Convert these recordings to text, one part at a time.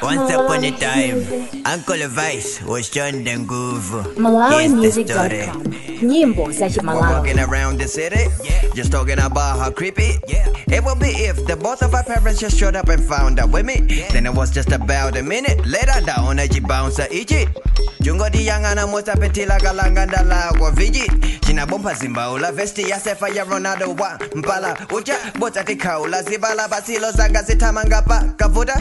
Once upon a time, Uncle Vice was John the story. malawimusic.com nyimbo za We're walking around the city, just talking about how creepy it would be if the both of our parents just showed up and found out with me. Then it was just about a minute later, down a bouncer ichi. Jungo di yangana mosa petila kalanga ndala kwa viji. China bomba zimbaula vesti ya sefa ya Ronaldo wa mpala uja bota tikaula zibala basilo zanga zitamanga pa kavuda.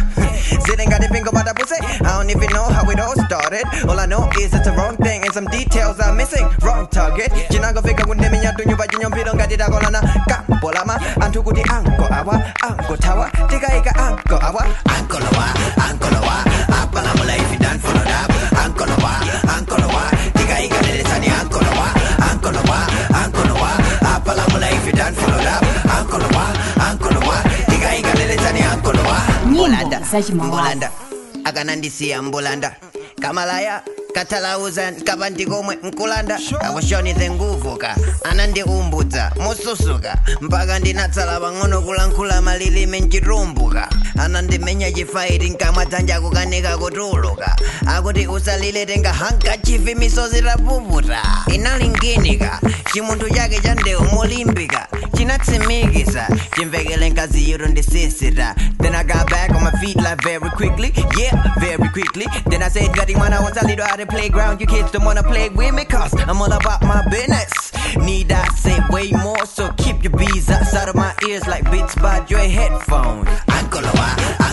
I don't even know how it all started. All I know is it's the wrong thing and some details are missing. Wrong target. Chinango fika kunde minya tunyu ba jinyo mpiro ngati dakolana kampolama. Antu kuti anko awa, anko tawa. Tika ika anko awa, anko anko Nyimbo za chimalawi. mbulanda akanandisiya mbulanda. Kamalaya katalauza kapa ndikomwe nkulanda akushonithe nguvuka anandiumbudza mususuka. Mpaka ndinatsala pang'ono kulankhula malilime nchitumbuka kukanika kutuluka akuti misozi inalinginika chimunthu chake cha ndewu molimbika chinatsimikisa chimvekele nkazi then i got back on my feet like very quickly yeah very quickly. Then i said ngati mwana wasalidwa at the playground you kids don't wanna play with me cause i'm all about my ears like beats by Dre headphones. Uncle Wa,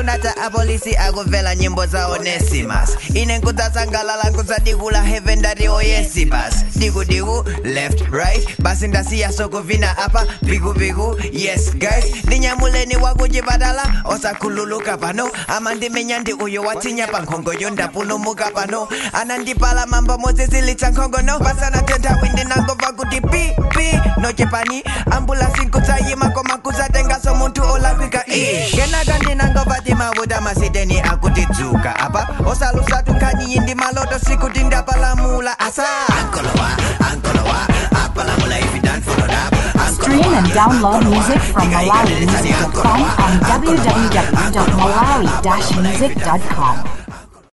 hakuna taa akuvela nyimbo za Onesimus ine nkuta sangalala nkuzadigula heaven dario oh yesibas left right. Basi ndasiya sokuvina apa viguvigu yes guys. Ndinyamuleni wakujipatala osakhululuka pano. Amandimenya ndi uyo watinya pa nkhongoyo ndapulumuka pano. Anandipala mambo mozizilitsa nkhongono. Pasanathe nthawi ndinangova kuti pi nochepani ambulasi nkutsa olakwika ish kenaka ndinangomva timavuta masiteni akutidzuka apa? Osalusatu nkhaniyi ndi maloto sikuti ndapalamula asa. Ankolowa ankolowa apalamula if you done followed up Stream and download music from malawimusic.com on www.malawi-music.com